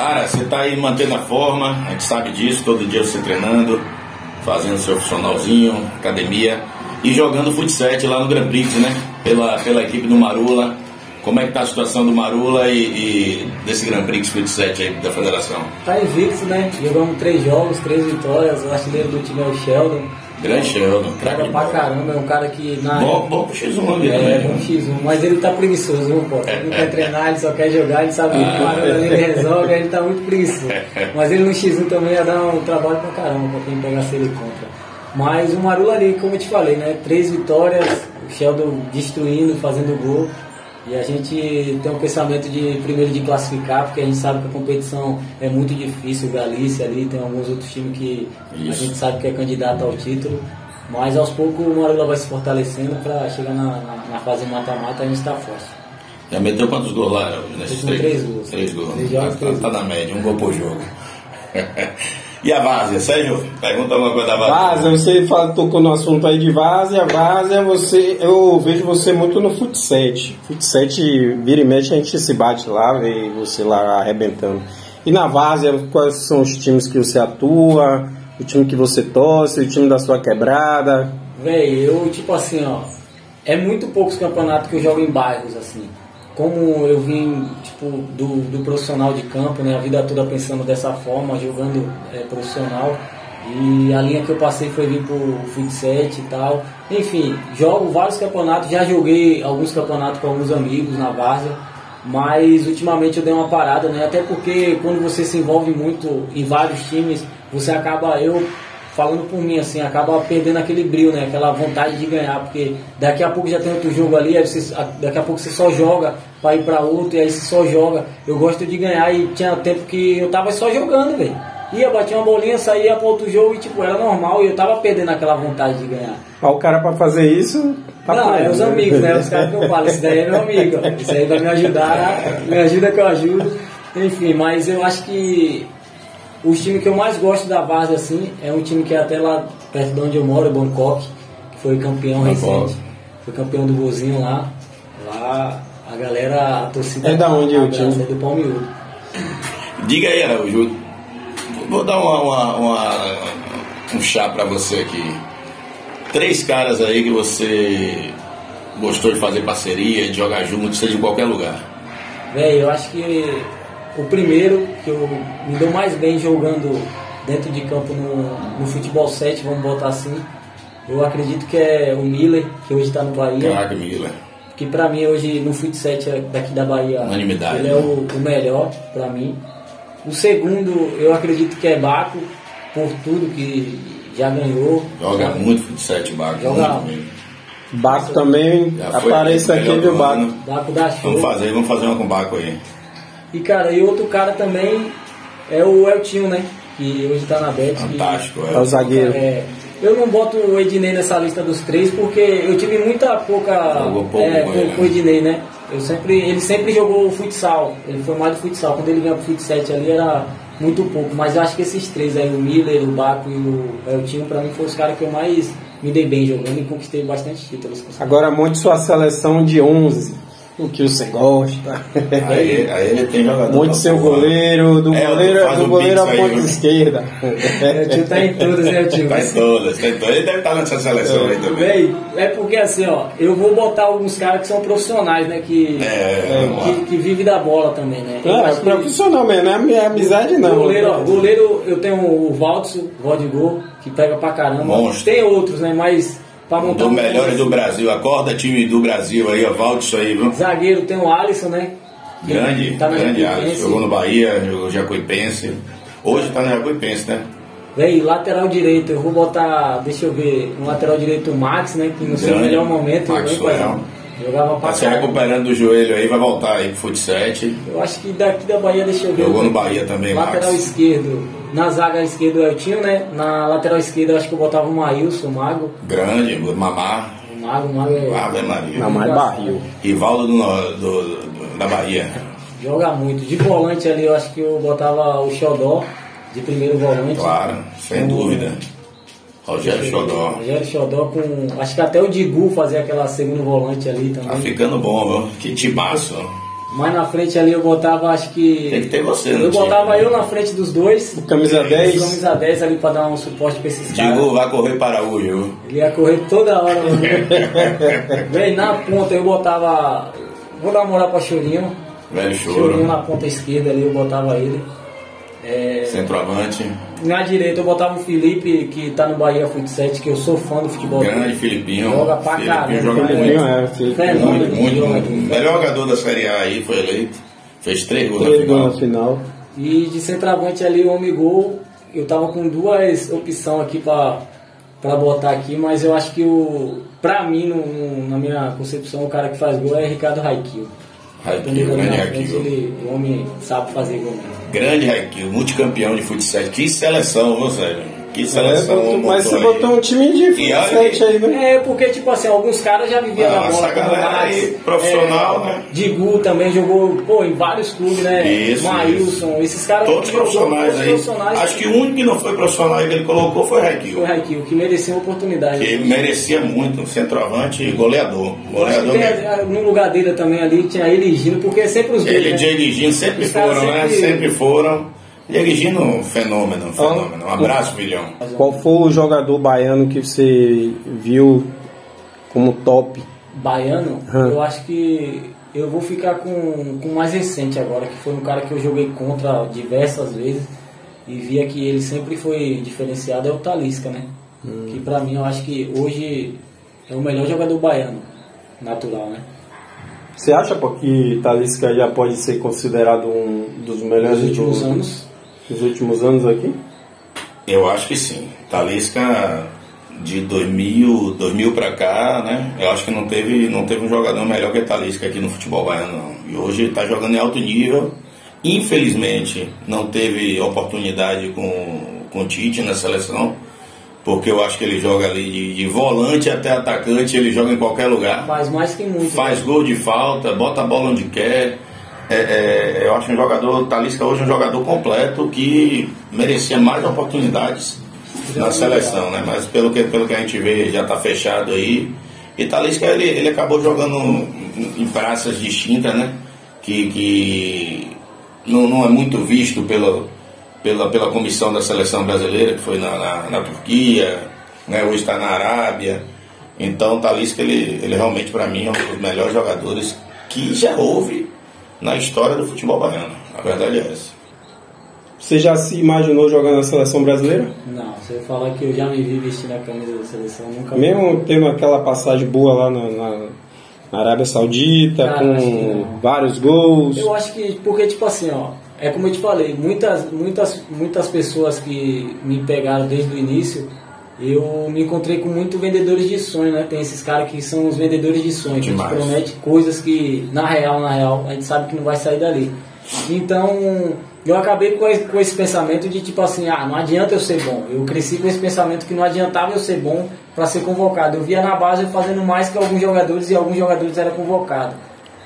Cara, você tá aí mantendo a forma, a gente sabe disso, todo dia você treinando, fazendo seu funcionalzinho, academia e jogando futsal lá no Grand Prix, né? Pela, pela equipe do Marula. Como é que tá a situação do Marula e, e desse Grand Prix futsal aí da federação? Tá invicto, né? Jogamos três jogos, três vitórias, o artilheiro do time é o Sheldon. Grande Sheldon, Traga pra caramba, é um cara que na. Bom, bom pro X1 ali é, bom X1, mas ele tá preguiçoso, viu, pô? Ele não quer treinar, ele só quer jogar, ele sabe que ah. ele resolve, ele tá muito preguiçoso. Mas ele no X1 também ia dar um trabalho pra caramba pra quem pegasse ele contra. Mas o Marula ali, como eu te falei, né? Três vitórias, o Sheldon destruindo, fazendo gol. E a gente tem um pensamento de primeiro de classificar, porque a gente sabe que a competição é muito difícil, Galícia ali, tem alguns outros times que Isso. a gente sabe que é candidato ao título. Mas aos poucos o Marula vai se fortalecendo para chegar na, na, na fase mata-mata a gente está forte. Já meteu quantos gols lá nesses três? Três gols. Três gols. Três jogos, tá, três tá, na média, um gol por jogo. E a Várzea, Sérgio? Pergunta alguma coisa da Várzea. Várzea, você fala, tocou no assunto aí de Várzea. Várzea, você, eu vejo você muito no futset. Futset, vira e mexe, a gente se bate lá, vê você lá arrebentando. E na Várzea, quais são os times que você atua? O time que você torce? O time da sua quebrada? Véi, eu, tipo assim, ó, é muito poucos campeonatos que eu jogo em bairros, assim como eu vim tipo, do, do profissional de campo, né, a vida toda pensando dessa forma, jogando é, profissional, e a linha que eu passei foi vir pro futsal e tal. Enfim, jogo vários campeonatos, já joguei alguns campeonatos com alguns amigos na Várzea, mas ultimamente eu dei uma parada, né? Até porque quando você se envolve muito em vários times, você acaba, eu falando por mim, assim, acaba perdendo aquele brilho, né? Aquela vontade de ganhar, porque daqui a pouco já tem outro jogo ali, você, daqui a pouco você só joga para ir para outro, e aí você só joga. Eu gosto de ganhar e tinha tempo que eu tava só jogando, velho. Ia, batia uma bolinha, saía para outro jogo e tipo, era normal e eu tava perdendo aquela vontade de ganhar. Mas o cara para fazer isso. Tá Não, é os amigos, né? Os caras que eu falo, esse daí é meu amigo, isso aí vai me ajudar, me ajuda que eu ajudo. Enfim, mas eu acho que o time que eu mais gosto da base assim é um time que é até lá perto de onde eu moro, Bangkok, que foi campeão recente. Foi campeão do golzinho lá. Lá a galera, a torcida. É da onde o time? É do Palmeiras. Diga aí, Araújo. Vou dar uma, uma, uma um chá pra você aqui. Três caras aí que você gostou de fazer parceria, de jogar junto, seja em qualquer lugar. Véi, eu acho que o primeiro que eu me dou mais bem jogando dentro de campo no, no futebol 7, vamos botar assim, eu acredito que é o Miller, que hoje está no Bahia. Caraca, Miller. Que pra mim hoje no Fut 7 daqui da Bahia, Unanimidade, ele é o, o melhor pra mim. O segundo, eu acredito que é Baco, por tudo que já ganhou. Joga já, muito Fut 7, Baco. Joga muito mesmo. Baco também aparece aqui, viu, Baco? Baco da show. Vamos fazer, vamos fazer uma com Baco aí. E cara, e outro cara também é o Eltinho, né? Que hoje tá na Bet. Fantástico, é. É o zagueiro. É, eu não boto o Ednei nessa lista dos três porque eu tive muita pouca pouco, é, com, com, com o Ednei, né? Eu sempre, ele sempre jogou futsal, ele foi mais do futsal. Quando ele vinha pro fut 7 ali era muito pouco, mas eu acho que esses três aí, o Miller, o Baco e o Eltinho, pra mim foram os caras que eu mais me dei bem jogando e conquistei bastante títulos. Agora monte sua seleção de 11 o que você gosta. Aí, aí ele tem jogador. Monte seu goleiro, do é, goleiro, do goleiro à ponta esquerda. o tio tá em todas, né, tio? Tá em todas, tá em todas. Ele deve estar nessa seleção é, aí também. Véi, é porque assim, ó, eu vou botar alguns caras que são profissionais, né? Que, é, é, que, que vive da bola também, né? Claro, é, profissional mesmo, não é amizade não. Goleiro, ó, goleiro, eu tenho o Valdson, Rodrigo, que pega pra caramba. Monstro. Tem outros, né? Mas Pra montar do melhores do Brasil. Acorda time do Brasil aí, ó. Volte isso aí, viu? Zagueiro tem o Alisson, né? Grande, tá grande Alisson. Jogou no Bahia, jogou Jacuipense. Hoje tá no Jacuipense, né? Véi, lateral direito, eu vou botar, deixa eu ver, no lateral direito o Max, né? Que no seu melhor momento. Max né, Jogava pra Tá se recuperando do joelho aí, vai voltar aí pro futsal. Eu acho que daqui da Bahia, deixa eu ver. Jogou no Bahia também, Lateral Max. esquerdo. Na zaga esquerda eu tinha, né? Na lateral esquerda eu acho que eu botava o Maílson, o Mago. Grande, o Mamá. O Mago, o Mago é. Ave Maria. Mamá é barril. Rivaldo do, do, do, da Bahia. Joga muito. De volante ali eu acho que eu botava o Xodó, de primeiro volante. Claro, sem com, dúvida. Rogério Xodó. Rogério Xodó com. Acho que até o Digu fazia aquela segundo volante ali também. Tá ficando bom, viu? Que timaço. Mais na frente ali eu botava, acho que. Tem que ter você, Eu time. botava eu na frente dos dois. Camisa 10. Camisa 10 ali pra dar um suporte pra esses caras. Digo, vai correr para hoje, viu? Ele ia correr toda hora. mano. Bem, na ponta eu botava. Vou dar uma moral pra Chorinho. Velho Chorinho choro. na ponta esquerda ali eu botava ele. É, Centroavante. na direita eu botava o Felipe, que tá no Bahia Futsal, que eu sou fã do futebol. Grande Filipinho. Joga pra Filipinho caramba. joga Filipinho, muito. é, Muito, muito, muito. Melhor jogador da Série A aí foi eleito. Fez três gols na Três na final. final. E de centroavante ali, o homem gol, eu tava com duas opções aqui pra, pra botar aqui, mas eu acho que o. Pra mim, no- no- na minha concepção, o cara que faz gol é Ricardo Raikio. Raikio, grande Raikio. Ele, o homem sabe fazer gol. Grande Raikio, multicampeão de futsal. Que seleção, ô Zé? Que É, seleção. botou- mas você botou um time E futsal aí, né? É, porque, tipo assim, alguns caras já viviam Ah, na bola. essa galera Max, aí, profissional, né? Digu também jogou, pô, em vários clubes, né? Isso, Maílson, esses caras. Todos profissionais aí. profissionais Acho que o único que não foi profissional aí que ele colocou foi Raikio. Foi o Raikio, que merecia uma oportunidade. Que ele merecia muito, um centroavante e goleador. Goleador tem, mesmo. eh, no lugar dele também ali tinha ele e Gino, porque sempre os dois. Ele e né? Diego Gino sempre Os foram, né? sempre- Sempre foram. Diego Gino, fenômeno, fenômeno. Um abraço, filhão. Qual foi o jogador baiano que você viu como top? Baiano, Hum. eu acho que eu vou ficar com, com o mais recente agora, que foi um cara que eu joguei contra diversas vezes e via que ele sempre foi diferenciado, é o Talisca, né? Hum. Que pra mim eu acho que hoje é o melhor jogador baiano, natural, né? Você acha pô, que Talisca já pode ser considerado um dos melhores Nos últimos do- anos, dos últimos anos aqui? Eu acho que sim. Talisca de 2000, 2000 para cá, né? Eu acho que não teve, não teve um jogador melhor que Talisca aqui no futebol baiano, não. E hoje está jogando em alto nível. Infelizmente, não teve oportunidade com, com o Tite na seleção, porque eu acho que ele joga ali de, de volante até atacante, ele joga em qualquer lugar. faz mais que muito. Faz gol de falta, bota a bola onde quer. É, é, eu acho um jogador, Talisca hoje é um jogador completo que merecia mais oportunidades na seleção, né? Mas pelo que, pelo que a gente vê, já está fechado aí. E Talisca ele, ele acabou jogando em, praças distintas, né? Que, que não, não é muito visto pela, pela, pela comissão da seleção brasileira, que foi na, na, na Turquia, né? hoje está na Arábia. Então Talisca ele, ele realmente para mim é um dos melhores jogadores que já houve na história do futebol baiano. A verdade é essa. Você já se imaginou jogando na seleção brasileira? Não, eu falar que eu já me vi vestindo a camisa da seleção, nunca Mesmo tendo aquela passagem boa lá na, na- na Arábia Saudita, Cara, com vários gols. Eu acho que, porque tipo assim, ó, é como eu te falei, muitas, muitas, muitas pessoas que me pegaram desde o início, eu me encontrei com muito vendedores de sonho, né? Tem esses caras que são os vendedores de sonho, que te Demais. promete coisas que, na real, na real, a gente sabe que não vai sair dali. Então, eu acabei com esse, com esse pensamento de tipo assim, ah, não adianta eu ser bom. Eu cresci com esse pensamento que não adiantava eu ser bom para ser convocado. Eu via na base eu fazendo mais que alguns jogadores e alguns jogadores eram convocados.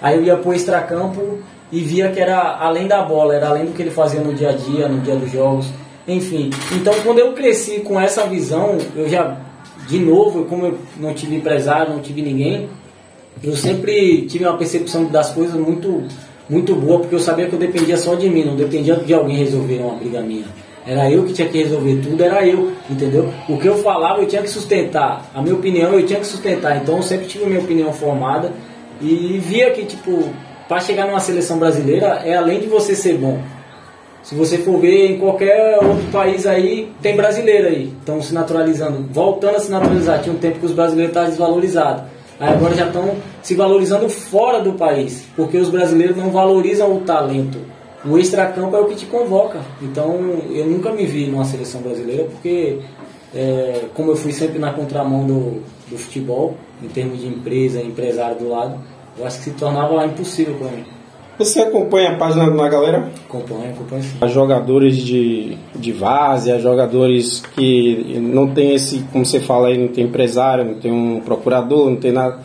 Aí eu ia pro extracampo e via que era além da bola, era além do que ele fazia no dia a dia, no dia dos jogos, enfim. Então quando eu cresci com essa visão, eu já, de novo, como eu não tive empresário, não tive ninguém, eu sempre tive uma percepção das coisas muito, muito boa, porque eu sabia que eu dependia só de mim, não dependia de alguém resolver uma briga minha. Era eu que tinha que resolver tudo, era eu, entendeu? O que eu falava eu tinha que sustentar, a minha opinião eu tinha que sustentar, então eu sempre tive minha opinião formada e via que, tipo, para chegar numa seleção brasileira é além de você ser bom. Se você for ver em qualquer outro país aí, tem brasileiro aí, estão se naturalizando, voltando a se naturalizar. Tinha um tempo que os brasileiros estavam desvalorizados. Aí agora já estão se valorizando fora do país, porque os brasileiros não valorizam o talento. O extracampo é o que te convoca. Então eu nunca me vi numa seleção brasileira, porque é, como eu fui sempre na contramão do, do futebol, em termos de empresa, empresário do lado, eu acho que se tornava impossível para mim. Você acompanha a página do Na Galera? Acompanho, acompanho sim. Há jogadores de, de várzea, jogadores que não tem esse, como você fala aí, não tem empresário, não tem um procurador, não tem nada.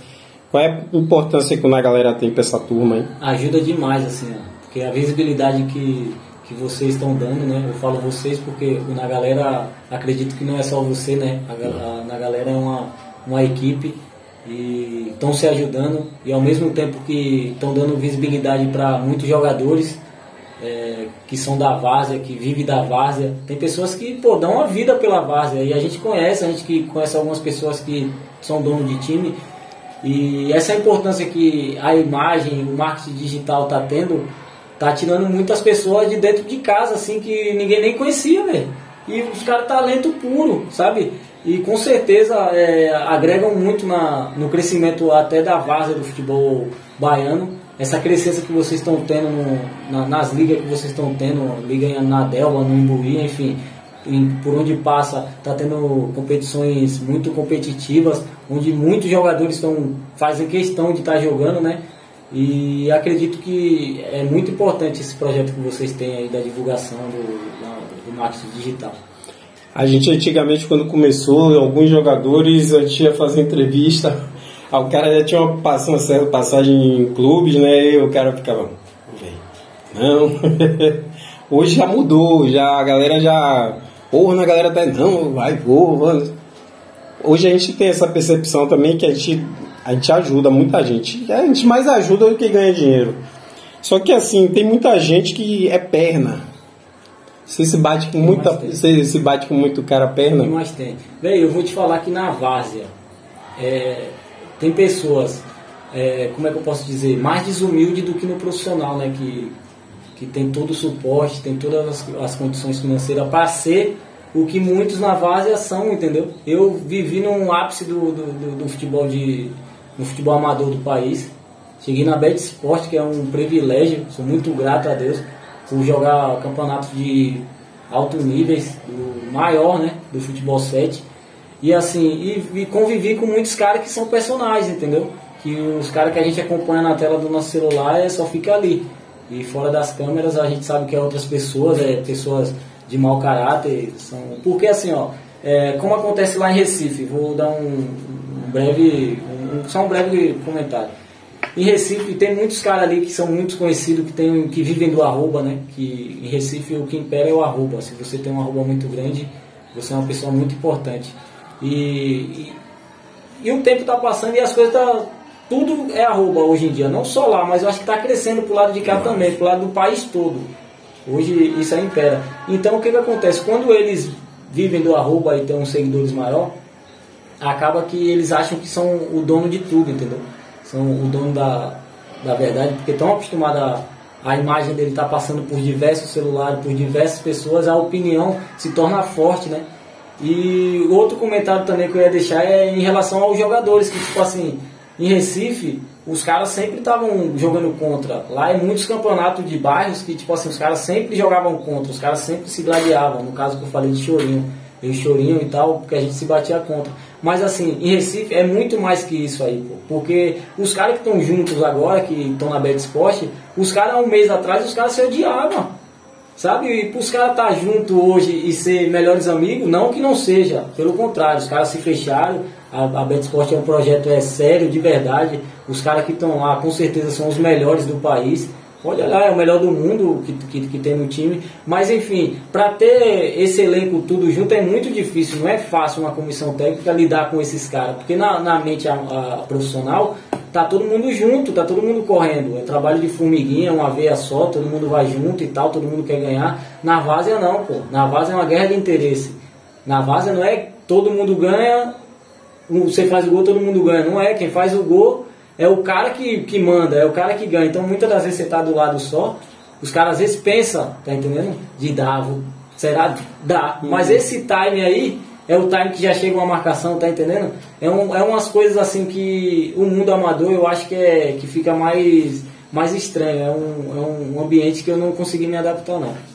Qual é a importância que o Na Galera tem para essa turma aí? ajuda demais, assim, ó, porque a visibilidade que, que vocês estão dando, né? Eu falo vocês porque na galera acredito que não é só você, né? A, a- na galera é uma, uma equipe e estão se ajudando e ao mesmo tempo que estão dando visibilidade para muitos jogadores é, que são da várzea, que vivem da várzea. Tem pessoas que pô, dão a vida pela várzea e a gente conhece, a gente que conhece algumas pessoas que são donos de time e essa importância que a imagem, o marketing digital está tendo, tá tirando muitas pessoas de dentro de casa, assim, que ninguém nem conhecia, velho. E os caras talento puro, sabe? E com certeza é, agregam muito na, no crescimento até da várzea do futebol baiano. Essa crescência que vocês estão tendo no, na, nas ligas que vocês estão tendo, liga na Delva, no Imbuí, enfim, em, por onde passa, está tendo competições muito competitivas, onde muitos jogadores estão fazem questão de estar tá jogando, né? E acredito que é muito importante esse projeto que vocês têm aí da divulgação do, do marketing digital. A gente antigamente, quando começou, alguns jogadores, a gente ia fazer entrevista, o cara já tinha uma, certa passagem em clubes, né? E o cara ficava, não. Hoje já mudou, já a galera já. Porra, a galera tá. Não, vai, vou. Hoje a gente tem essa percepção também que a gente, a gente ajuda muita gente. A gente mais ajuda do que ganha dinheiro. Só que assim, tem muita gente que é perna você se bate com muita. Você se bate com muito cara perna? mais tem. Bem, eu vou te falar que na várzea é, tem pessoas, é, como é que eu posso dizer, mais desumilde do que no profissional, né? Que, que tem todo o suporte, tem todas as, as condições financeiras para ser o que muitos na várzea são, entendeu? Eu vivi num ápice do, do, do, do futebol de. no futebol amador do país. Cheguei na Bet Sport, que é um privilégio, sou muito grato a Deus por jogar campeonatos de alto níveis, do maior, né, do futebol 7. E assim, e, e convivi com muitos caras que são personagens, entendeu? Que os caras que a gente acompanha na tela do nosso celular é, só fica ali. E fora das câmeras a gente sabe que é outras pessoas, é pessoas de mau caráter. São... Porque assim, ó, é, como acontece lá em Recife, vou dar um, um breve. Um, só um breve comentário. Em Recife tem muitos caras ali que são muito conhecidos, que, tem, que vivem do arroba, né? Que em Recife o que impera é o arroba. Se você tem um arroba muito grande, você é uma pessoa muito importante. E, e, e o tempo está passando e as coisas tá, tudo é arroba hoje em dia, não só lá, mas eu acho que está crescendo pro lado de cá Nossa. também, pro lado do país todo. Hoje isso aí impera. Então o que, que acontece? Quando eles vivem do arroba e têm uns seguidores maior, acaba que eles acham que são o dono de tudo, entendeu? São o dono da, da verdade, porque estão acostumados a, a imagem dele estar tá passando por diversos celulares, por diversas pessoas, a opinião se torna forte, né? E outro comentário também que eu ia deixar é em relação aos jogadores, que tipo assim, em Recife, os caras sempre estavam jogando contra. Lá em muitos campeonatos de bairros que, tipo assim, os caras sempre jogavam contra, os caras sempre se gladiavam, no caso que eu falei de Chorinho. Eu Chorinho e tal, porque a gente se batia contra. Mas assim, em Recife é muito mais que isso aí, pô. Porque os caras que estão juntos agora, que estão na Bet Sport, os caras um mês atrás, os caras se odiavam. Sabe? E para os caras estar tá junto hoje e ser melhores amigos, não que não seja. Pelo contrário, os caras se fecharam. A, a Bet Sport é um projeto é sério, de verdade. Os caras que estão lá, com certeza, são os melhores do país. Olha lá, é o melhor do mundo que, que, que tem no time. Mas enfim, para ter esse elenco tudo junto é muito difícil. Não é fácil uma comissão técnica lidar com esses caras. Porque na, na mente a, a, profissional tá todo mundo junto, tá todo mundo correndo. É trabalho de formiguinha, uma veia só, todo mundo vai junto e tal, todo mundo quer ganhar. Na Várzea não, pô. Na Várzea é uma guerra de interesse. Na Várzea não é todo mundo ganha, você faz o gol, todo mundo ganha. Não é, quem faz o gol é o cara que, que manda, é o cara que ganha. Então muitas das vezes você tá do lado só, os caras às vezes pensam, tá entendendo? De dar, vou, será? Dá. Uhum. Mas esse time aí é o time que já chega uma marcação, tá entendendo? É, um, é umas coisas assim que o mundo amador eu acho que, é, que fica mais, mais estranho. É um, é um ambiente que eu não consegui me adaptar não.